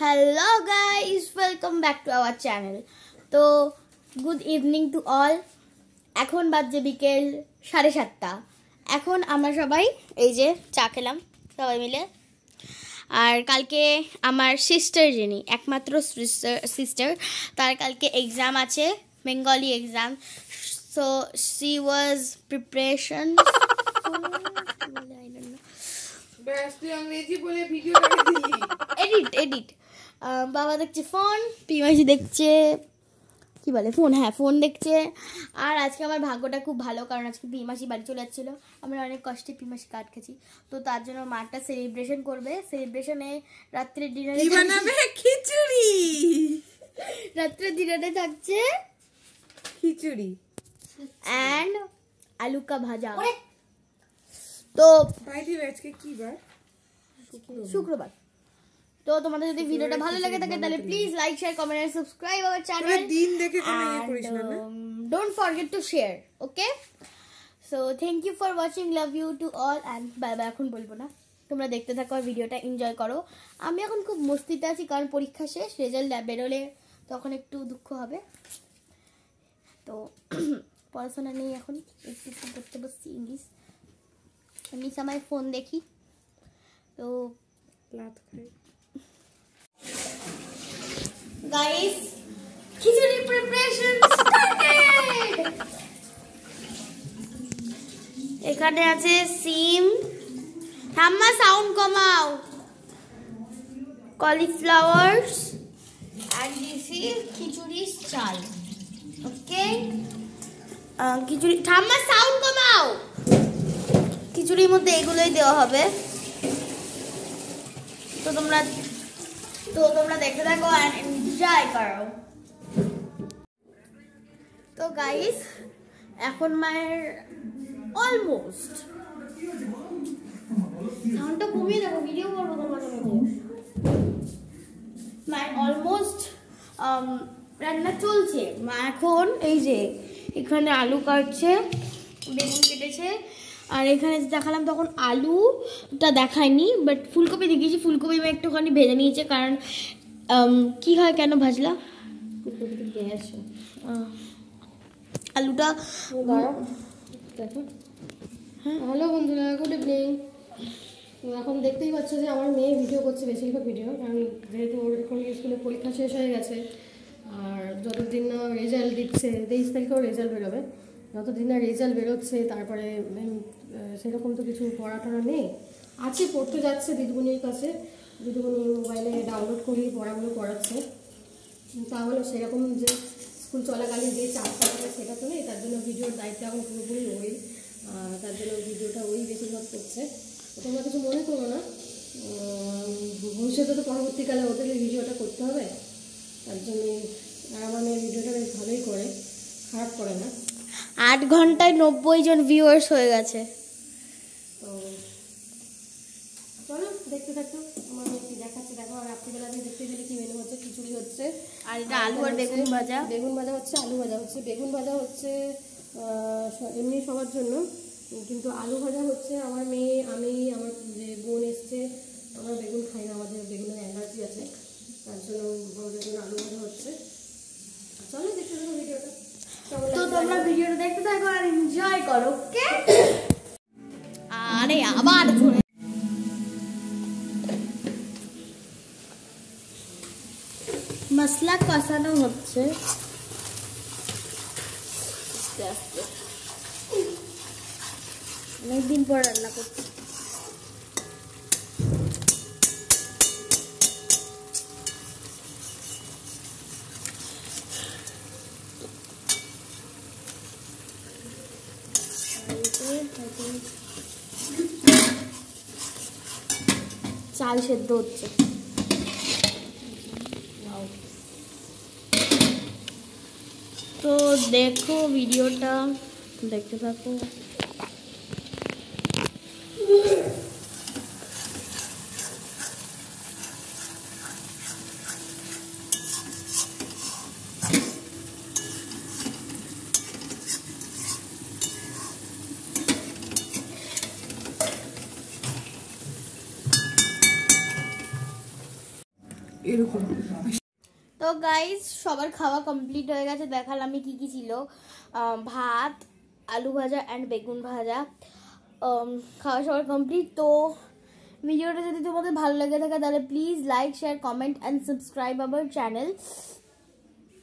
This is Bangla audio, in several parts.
Hello guys welcome back to our channel তো গুড ইভিনিং টু অল এখন বাজছে বিকেল সাড়ে সাতটা। এখন আমরা সবাই এই যে চা খেলাম সবাই মিলে। আর কালকে আমার সিস্টার যিনি একমাত্র সিস্টার তার কালকে এক্সাম আছে Bengali exam so she was preparation edit এডিট বাবা দেখছে ফোন পিমাসি দেখছে কি বলে ফোন হ্যাঁ ফোন দেখছে। আর আজকে আমার ভাগ্যটা খুব ভালো কারণ আজকে পিমাসি বাড়ি চলে যাচ্ছিল। আমরা অনেক কষ্টে পিমাসি কাট খেছি তো তার জন্য মাটা সেলিব্রেশন করবে। সেলিব্রেশনে রাত্রে ডিনারে বানাবে? খিচুড়ি! রাত্রে ডিনারে থাকছে খিচুড়ি। অ্যান্ড আলু কা ভাজা। তো আজকে কি বার? শুক্রবার। তো তোমাদের যদি ভিডিওটা ভালো লাগে থাকে তাহলে প্লিজ লাইক শেয়ার কমেন্ট আর সাবস্ক্রাইব আওয়ার চ্যানেল দিন দেখে কোনো ইয়ে করিস না don't forget to share okay so thank you for watching love you to all and bye bye এখন বলব না। তোমরা দেখতে থাকো আর ভিডিওটা এনজয় করো। আমি এখন খুব মস্তিতে আছি কারণ পরীক্ষা শেষ রেজাল্ট বেরোলে তখন একটু দুঃখ হবে। তো পড়াশোনা নেই এখন একটু একটু করতে বসছি ইংলিশ। এমনি সময় ফোন দেখি। তো খাই গাইস খিচুড়ি প্রিপারেশন স্টার্টেড এখানে আছে সিম। ঠাম্মা সাউন্ড কমাও। Cauliflowers and this is khichuri chal. Okay khichuri ঠাম্মা সাউন্ড কমাও। খিচুড়ির মধ্যে এগুলোই দেওয়া হবে। তো তোমরা তো তোমরা দেখতে থাকো এনজয় করো। তো গাইস এখন মায়ের অলমোস্ট সাউন্ডটা কমিয়ে দেখো ভিডিও করব তোমার মায়ের অলমোস্ট রান্না চলছে। মা এখন এই যে, এখানে আলু কাটছে, বেগুন কেটেছে। আর এখানে যে দেখালাম তখন আলুটা দেখায়নি বাট ফুলকপি দেখিয়েছি, ফুলকপি আমি একটুখানি ভেজে নিয়েছে, কারণ কি হয় কেন ভাজলা? আলুটা দেখো। হ্যালো বন্ধুরা গুড ইভিনিং এখন দেখতেই পাচ্ছ যে আমার মেয়ে ভিডিও করছে বেশিরভাগ ভিডিও কারণ যেহেতু ওর এখন স্কুলে পরীক্ষা শেষ হয়ে গেছে আর যতদিন না রেজাল্ট দিচ্ছে তেইশ তারিখেও রেজাল্ট বেরোবে যতদিন না রেজাল্ট বেরোচ্ছে তারপরে সেরকম তো কিছু পড়া টড়া নেই। আছে পড়তে যাচ্ছে দিদিমণির কাছে দিদিমণি মোবাইলে ডাউনলোড করিয়ে পড়াগুলো পড়াচ্ছে তাহলে সেরকম যে স্কুল চলাকালীন যে চাপটা থাকে সেটা তো নেই তার জন্য ভিডিওর দায়িত্ব এখন পুরোপুরি ওই তার জন্য ভিডিওটা ওই বেশিরভাগ করছে। তোমরা কিছু মনে করো না? ভবিষ্যতে তো পরবর্তীকালে ওদের ভিডিওটা করতে হবে তার জন্য আর আমার মেয়ে ভিডিওটা বেশ ভালোই করে খারাপ করে না। আট ঘন্টায় নব্বই জন ভিউয়ার্স হয়ে গেছে। তো চলো দেখতে থাকতো আমার মেয়ে কি দেখাচ্ছে দেখো আর দেখতে গেলে কি মেনু হচ্ছে? খিচুড়ি হচ্ছে। আর এটা আলু আর বেগুন ভাজা। বেগুন ভাজা হচ্ছে আলু ভাজা হচ্ছে। বেগুন ভাজা হচ্ছে এমনি সবার জন্য। কিন্তু আলু ভাজা হচ্ছে আমার মেয়ে আমি আমার যে বোন এসছে আমরা বেগুন খাই না আমাদের বেগুনের অ্যালার্জি আছে। তার জন্য বড়দের জন্য আলু ভাজা হচ্ছে। চলো দেখতে থাকো ভিডিওটা। তো তোমরা ভিডিওটা দেখতে থাকো আর এনজয় করো ওকে আরে আবার মশলা কষানো হচ্ছে। আস্তে আস্তে। অনেকদিন পর রান্না করছি। চাল সেদ্ধ হচ্ছে। देखो वीडियो टा। देखते थको গাইজ সবার খাওয়া কমপ্লিট হয়ে গেছে। দেখালাম আমি কি কি ছিল। ভাত, আলু ভাজা অ্যান্ড বেগুন ভাজা। খাওয়া সবার কমপ্লিট তো ভিডিওটা যদি তোমাদের ভালো লেগে থাকে, তাহলে please like share comment and subscribe our channel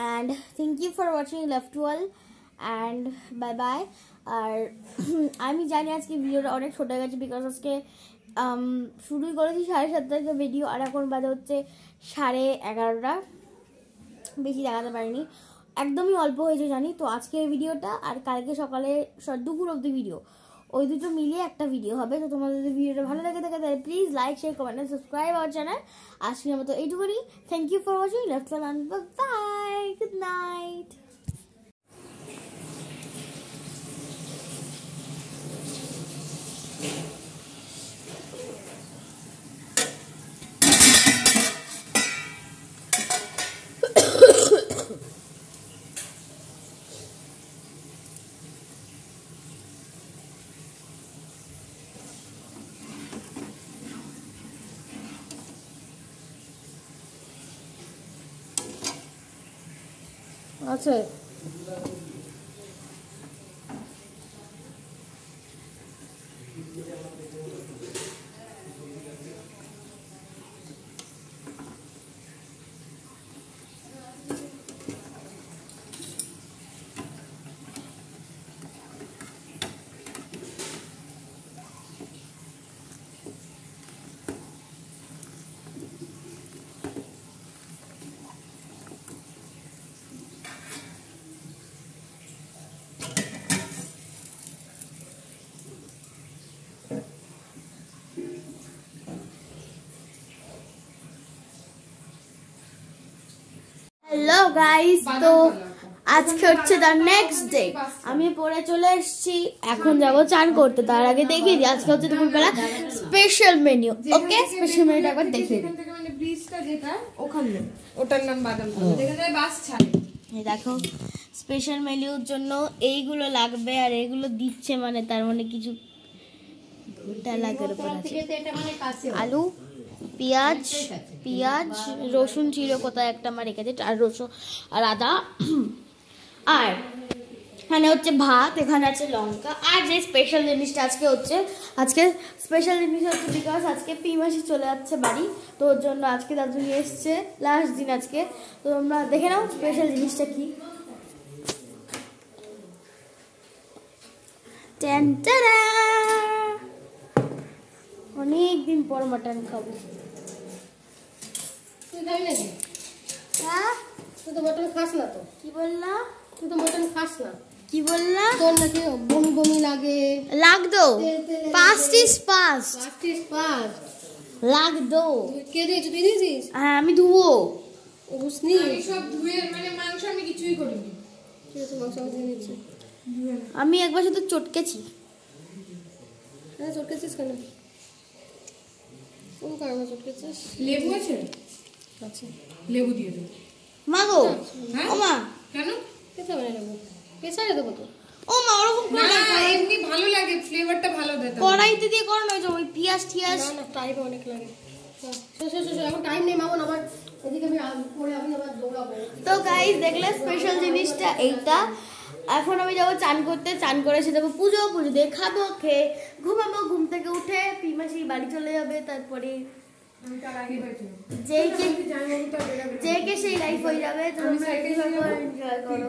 and thank you for watching love to all and bye bye আর আমি জানি আজকে ভিডিওটা অনেক ছোটো হয়ে গেছে বিকজ আজকে শুরুই করেছি সাড়ে সাতটা ভিডিও আর এখন বাজে হচ্ছে সাড়ে এগারোটা। বেশি দেখাতে পারিনি। একদমই অল্প হয়েছে জানি। তো আজকের ভিডিওটা আর কালকে সকালে দুপুর অব্দি ভিডিও ওই দুটো মিলিয়ে একটা ভিডিও হবে। তো তোমাদের যদি ভিডিওটা ভালো লাগে থাকে, তাহলে please like share comment subscribe our channel আজকের মতো এইটুকুনি। Thank you for watching left bye good night আছে হ্যালো গাইস তো আজকে হচ্ছে তার নেক্সট ডে আমি পরে চলে এসেছি এখন যাব চান করতে। তার আগে দেখিয়ে দিই আজকে হচ্ছে দুপুরবেলা স্পেশাল মেনু ওকে স্পেশাল মেনুটা একবার দেখিয়ে দিই। মানে দেখো স্পেশাল মেনুর জন্য এইগুলো লাগবে আর এইগুলো দিচ্ছে মানে তার মানে কিছু এটা মানে আলু পেঁয়াজ পেঁয়াজ রসুন ছিল কোথায় একটা আমার রেখেছে আর রসুন আর আদা। আর এখানে হচ্ছে ভাত এখানে আছে লঙ্কা। আর যে স্পেশাল জিনিসটা আজকে হচ্ছে আজকে স্পেশাল জিনিস হচ্ছে বিকজ আজকে পিমাসি চলে যাচ্ছে বাড়ি তো ওর জন্য আজকে দাদু নিয়ে এসছে লাস্ট দিন আজকে। তো তোমরা দেখে নাও স্পেশাল জিনিসটা কি। অনেক দিন পর মাটন খাব। তুই খাবি নাকি? হ্যাঁ? তুই তো মটন খাস না তো। কি বললাম তুই তো মটন খাস না। কি বললাম তোর নাকি বমি বমি লাগে। পাস্ট ইজ পাস্ট কে তুই দিয়েছিস? হ্যাঁ আমি ধুবো বুঝনি আমি সব ধুয়ে মানে মাংস আমি কিছুই করিনি। ঠিক আমি আমি একবার শুধু চটকেছি। হ্যাঁ চটকেছিস কেন? কোন কারণে চটকেছিস? লেবু আছে? আচ্ছা লেবু দিয়ে দেবো। মা গো হ্যাঁ? ও মা। কেন? দেবো তো। ও মা ওরকম করে না। এমনি ভালো লাগে ফ্লেভারটা ভালো দেয় তার। কড়াইতে দিয়ে করো না ওই যে ওই পিঁয়াজ টিয়াজ। না টাইম অনেক লাগে। তো গাইস দেখলে স্পেশাল জিনিসটা এইটা। এখন আমি যাব চান করতে চান করে এসে যাব পুজো পুজো দিয়ে খাব খেয়ে ঘুমাবো ঘুম থেকে উঠে পিমাসি বাড়ি চলে যাবে তারপরে আমি তার আগে বাড়ি যে কে সেই লাইফ হয়ে যাবে তোমরা এনজয় করো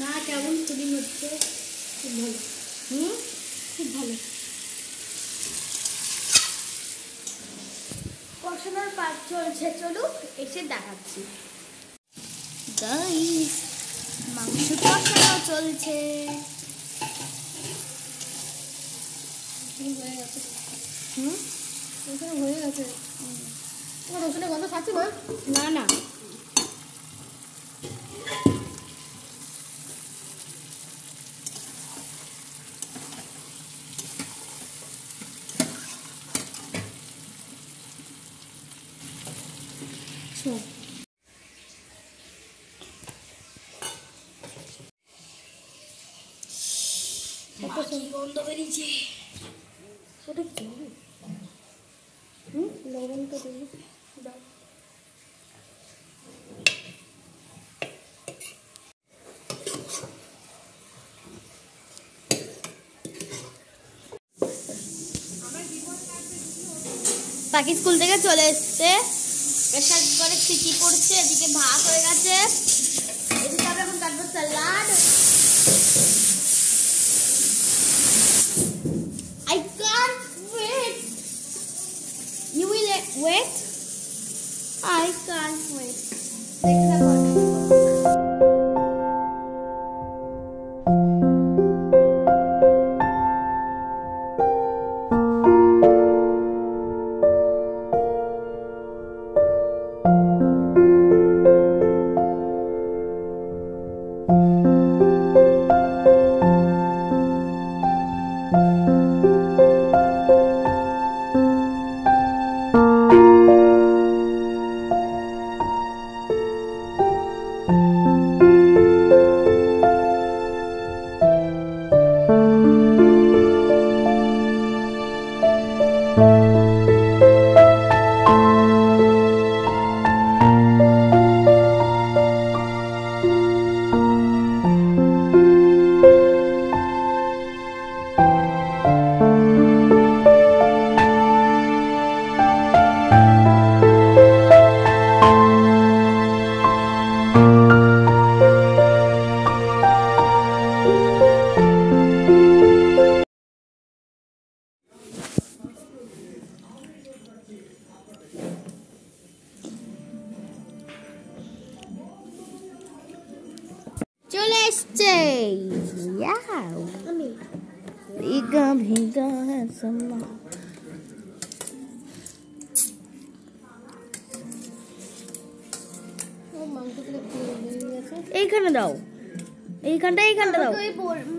না কেমন ফিলিং হচ্ছে? খুব ভালো। হুম? খুব ভালো। কষানোর পাট চলছে চলুক এসে দেখাচ্ছি। গাইস মাংস কষানো চলছে। হয়ে গেছে। হুম? এখানে হয়ে গেছে। তোমার রসুনের গন্ধ খাচ্ছে মা না না। গন্ধ বেরিয়েছে ওটা কি? হুম? লবণটা দিবি। পাখি স্কুল থেকে চলে এসছে। প্রেশার করে সিটি পড়ছে, এদিকে ভাত হয়ে গেছে।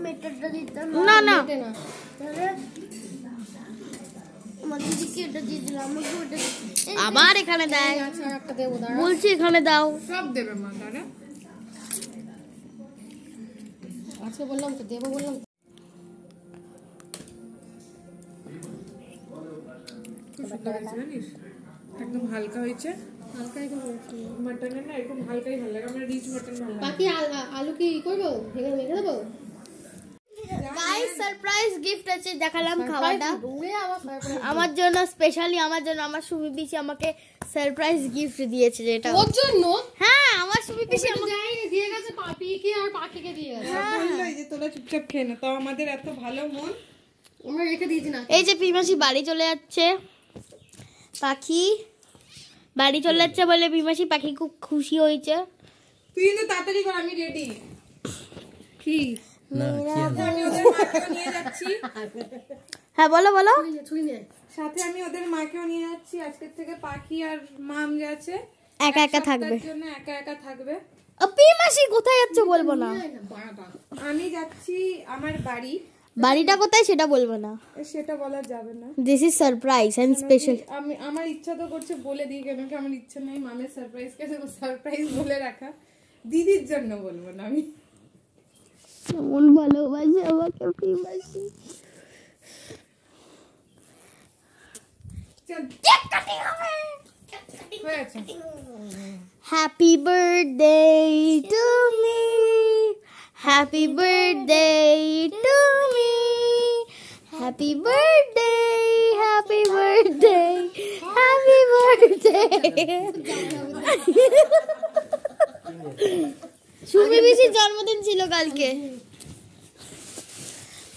মেটারটা দিতাম না না মেটে না। তাহলে আমার দিদিকে এটা দিয়ে দিলাম আমাকে ওটা দিয়ে- এই আবার এখানে দেয়। বলছি এখানে দাও। সব দেবে মা দাঁড়া আছে বললাম তো দেবো বললাম। তো। খুব সুন্দর হয়েছে জানিস? একদম হালকা হয়েছে। হালকাই মাটনের না এরকম হালকাই ভালো লাগে আমার রিচ মাটন ভালো লাগে। বাকি আলু কি করব? ভেঙে মেখে দেবো? গাইস সারপ্রাইজ গিফট আছে দেখালাম খাওয়াটা। আমার জন্য স্পেশালি আমার জন্য আমার সুমি আমাকে সারপ্রাইজ গিফট দিয়েছে যেটা ওর জন্য? হ্যাঁ আমার সুমি পিসি আমি আমাকে দিয়ে গেছে পাপিকে আর পাখিকে দিয়ে গেছে। বলল এই যে তোরা চুপচাপ খেয়ে না তাও আমাদের এত ভালো মন। আমরা রেখে দিয়েছি না। এই যে পিমাসি বাড়ি চলে যাচ্ছে। পাখি বাড়ি চলে যাচ্ছে বলে পিমাসি পাখি খুব খুশি হয়েছে। তুই কিন্তু তাড়াতাড়ি কর আমি রেডি কি আমি ওদের মাকেও নিয়ে যাচ্ছি। হ্যাঁ বলো বলো। সাথে আমি ওদের মাকেও নিয়ে যাচ্ছি। আজকের থেকে পাখি আর মাম যে আছে একা একা থাকবে। জন্য একা একা থাকবে। ও, পিমাসি কোথায় যাচ্ছে বলব না। আমি যাচ্ছি আমার বাড়ি। বাড়িটা কোথায় সেটা বলব না। সেটা বলা যাবে না। This is surprise and special আমি আমার ইচ্ছা তো করছে বলে দিই কেন কি আমার ইচ্ছা নেই মামের সারপ্রাইজ কে সারপ্রাইজ বলে রাখা। দিদির জন্য বলব না আমি। কেমন ভালোবাসে আমাকে পিমাসি চল হয়ে গেছে happy birthday to me happy birthday to me happy birthday happy birthday happy birthday Sumi পিসির জন্মদিন ছিল কালকে।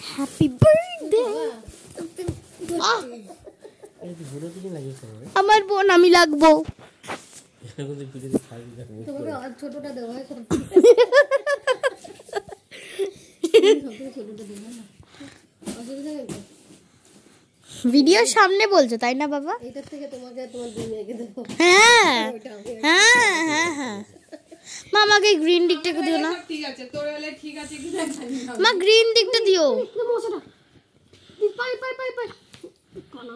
হ্যাপি বার্থডে আমার আমার বোন আমি লাগবো। হয়? ভিডিওর সামনে বলছো তাই না বাবা? এইটার থেকে তোমাকে তোমার দুই মেয়েকে দেবো। হ্যাঁ হ্যাঁ হ্যাঁ হ্যাঁ। মা আমাকে গ্রিন দিকটা দিও না। ঠিক আছে তোর বেলায় ঠিক আছে কিনা মা গ্রিন দিকটা দিও। পাই পাই পাই পাই। কানা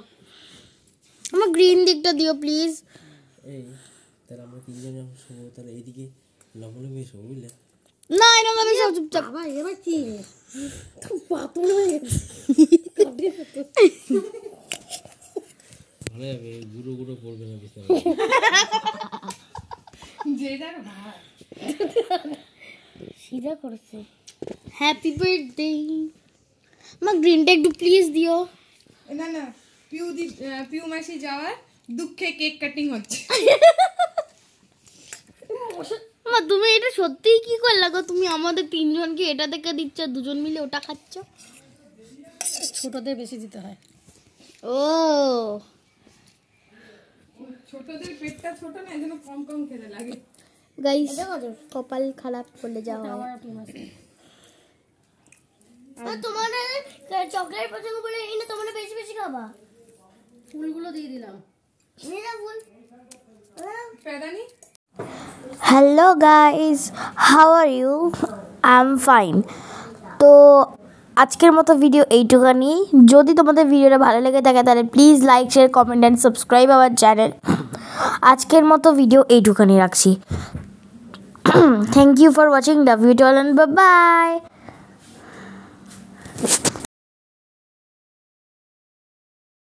আমার গ্রিন দিকটা দিও প্লিজ এই তাহলে আমরা তিনজন যখন শোবো। তাহলে এইদিকে লবণ মেয়ে শোবো বুঝলে? না এরকম ভাবে সব চুপচাপ। বাবা এবার কি? পাতল হয়ে গেছে। ভালো যাবে গুঁড়ো গুঁড়ো পড়বে না বিছানা যেটার ভাই সিধা করেছে। হ্যাপি বার্থডে মা গ্রিনটা একটু প্লিজ দিও। না না পিউ দি পিউ মাসি যাওয়ার দুঃখে কেক কাটিং হচ্ছে। মা তুমি এটা সত্যিই কি করলা গো? তুমি আমাদের তিনজনকে এটা থেকে দিচ্ছ দুজন মিলে ওটা খাচ্ছ? ছোটদের বেশি দিতে হয়। ও। ছোটদের পেটটা ছোট না এজন্য কম কম খেতে লাগে। গাইস কপাল খারাপ করলে যাওয়া তোমাদের চকলেট পছন্দ বলে এই না তোমরা বেশি বেশি খাবা? ফুলগুলো দিয়ে দিলাম। প্যাদানি hello guys how are you I am fine তো আজকের মতো ভিডিও এইটুখানি। যদি তোমাদের ভিডিওটা ভালো লেগে থাকে তাহলে please like share comment and subscribe our channel আজকের মতো ভিডিও এইটুখানি রাখছি। Thank you for watching the video and bye